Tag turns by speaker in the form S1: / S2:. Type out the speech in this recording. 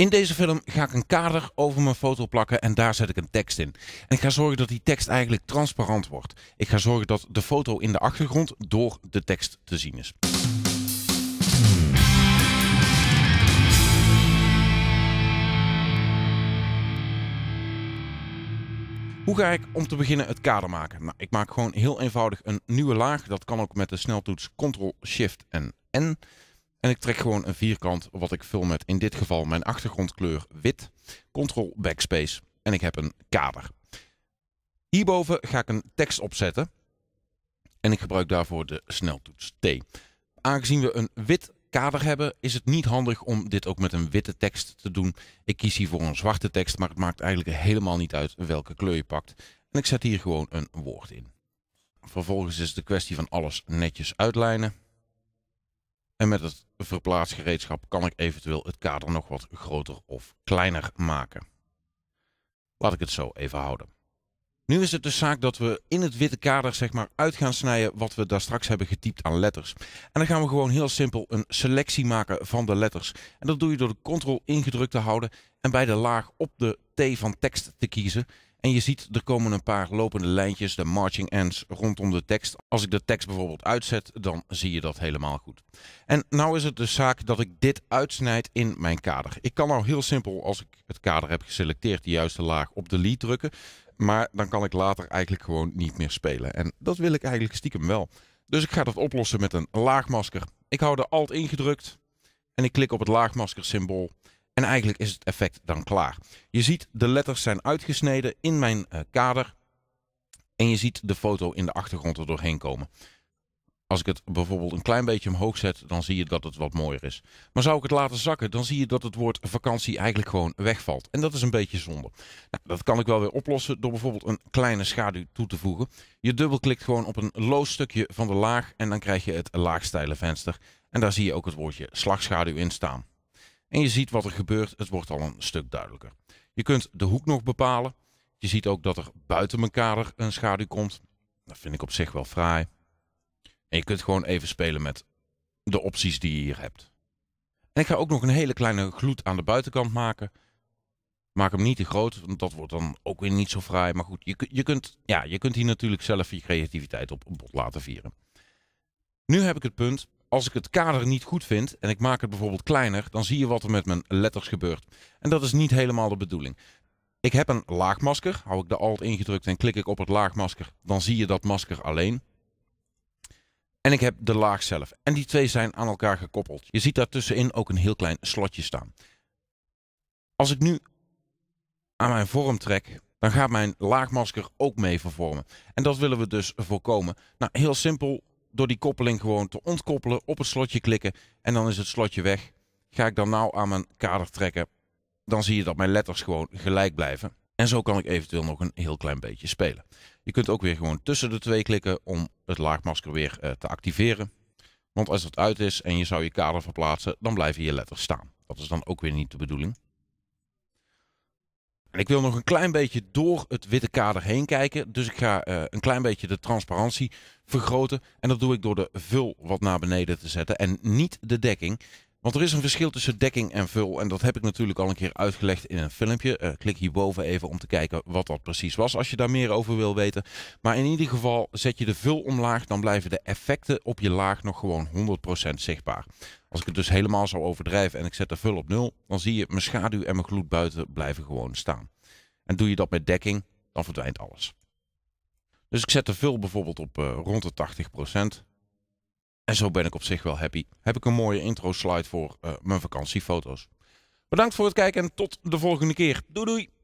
S1: In deze film ga ik een kader over mijn foto plakken en daar zet ik een tekst in. En ik ga zorgen dat die tekst eigenlijk transparant wordt. Ik ga zorgen dat de foto in de achtergrond door de tekst te zien is. Hoe ga ik om te beginnen het kader maken? Nou, ik maak gewoon heel eenvoudig een nieuwe laag. Dat kan ook met de sneltoets Ctrl-Shift en N. En ik trek gewoon een vierkant wat ik vul met in dit geval mijn achtergrondkleur wit. Ctrl Backspace en ik heb een kader. Hierboven ga ik een tekst opzetten. En ik gebruik daarvoor de sneltoets T. Aangezien we een wit kader hebben, is het niet handig om dit ook met een witte tekst te doen. Ik kies hier voor een zwarte tekst, maar het maakt eigenlijk helemaal niet uit welke kleur je pakt. En ik zet hier gewoon een woord in. Vervolgens is het de kwestie van alles netjes uitlijnen. En met het verplaatsgereedschap kan ik eventueel het kader nog wat groter of kleiner maken. Laat ik het zo even houden. Nu is het dus zaak dat we in het witte kader zeg maar uit gaan snijden wat we daar straks hebben getypt aan letters. En dan gaan we gewoon heel simpel een selectie maken van de letters. En dat doe je door de ctrl ingedrukt te houden en bij de laag op de T van tekst te kiezen. En je ziet, er komen een paar lopende lijntjes, de marching ends, rondom de tekst. Als ik de tekst bijvoorbeeld uitzet, dan zie je dat helemaal goed. En nou is het de zaak dat ik dit uitsnijd in mijn kader. Ik kan nou heel simpel, als ik het kader heb geselecteerd, de juiste laag op delete drukken. Maar dan kan ik later eigenlijk gewoon niet meer spelen. En dat wil ik eigenlijk stiekem wel. Dus ik ga dat oplossen met een laagmasker. Ik hou de alt ingedrukt en ik klik op het laagmasker symbool. En eigenlijk is het effect dan klaar. Je ziet de letters zijn uitgesneden in mijn uh, kader. En je ziet de foto in de achtergrond er doorheen komen. Als ik het bijvoorbeeld een klein beetje omhoog zet, dan zie je dat het wat mooier is. Maar zou ik het laten zakken, dan zie je dat het woord vakantie eigenlijk gewoon wegvalt. En dat is een beetje zonde. Nou, dat kan ik wel weer oplossen door bijvoorbeeld een kleine schaduw toe te voegen. Je dubbelklikt gewoon op een loos stukje van de laag en dan krijg je het laagstijlen venster. En daar zie je ook het woordje slagschaduw in staan. En je ziet wat er gebeurt, het wordt al een stuk duidelijker. Je kunt de hoek nog bepalen. Je ziet ook dat er buiten mijn kader een schaduw komt. Dat vind ik op zich wel fraai. En je kunt gewoon even spelen met de opties die je hier hebt. En ik ga ook nog een hele kleine gloed aan de buitenkant maken. Maak hem niet te groot, want dat wordt dan ook weer niet zo fraai. Maar goed, je, je, kunt, ja, je kunt hier natuurlijk zelf je creativiteit op bot laten vieren. Nu heb ik het punt als ik het kader niet goed vind en ik maak het bijvoorbeeld kleiner, dan zie je wat er met mijn letters gebeurt. En dat is niet helemaal de bedoeling. Ik heb een laagmasker. Hou ik de alt ingedrukt en klik ik op het laagmasker, dan zie je dat masker alleen. En ik heb de laag zelf. En die twee zijn aan elkaar gekoppeld. Je ziet daartussenin ook een heel klein slotje staan. Als ik nu aan mijn vorm trek, dan gaat mijn laagmasker ook mee vervormen. En dat willen we dus voorkomen. Nou, heel simpel door die koppeling gewoon te ontkoppelen, op het slotje klikken en dan is het slotje weg. Ga ik dan nou aan mijn kader trekken, dan zie je dat mijn letters gewoon gelijk blijven. En zo kan ik eventueel nog een heel klein beetje spelen. Je kunt ook weer gewoon tussen de twee klikken om het laagmasker weer uh, te activeren. Want als het uit is en je zou je kader verplaatsen, dan blijven je letters staan. Dat is dan ook weer niet de bedoeling. Ik wil nog een klein beetje door het witte kader heen kijken. Dus ik ga uh, een klein beetje de transparantie vergroten. En dat doe ik door de vul wat naar beneden te zetten en niet de dekking. Want er is een verschil tussen dekking en vul. En dat heb ik natuurlijk al een keer uitgelegd in een filmpje. Uh, klik hierboven even om te kijken wat dat precies was. Als je daar meer over wil weten. Maar in ieder geval zet je de vul omlaag. Dan blijven de effecten op je laag nog gewoon 100% zichtbaar. Als ik het dus helemaal zou overdrijven en ik zet de vul op 0. Dan zie je mijn schaduw en mijn gloed buiten blijven gewoon staan. En doe je dat met dekking, dan verdwijnt alles. Dus ik zet de vul bijvoorbeeld op uh, rond de 80%. En zo ben ik op zich wel happy. Heb ik een mooie intro slide voor uh, mijn vakantiefoto's. Bedankt voor het kijken en tot de volgende keer. Doei doei!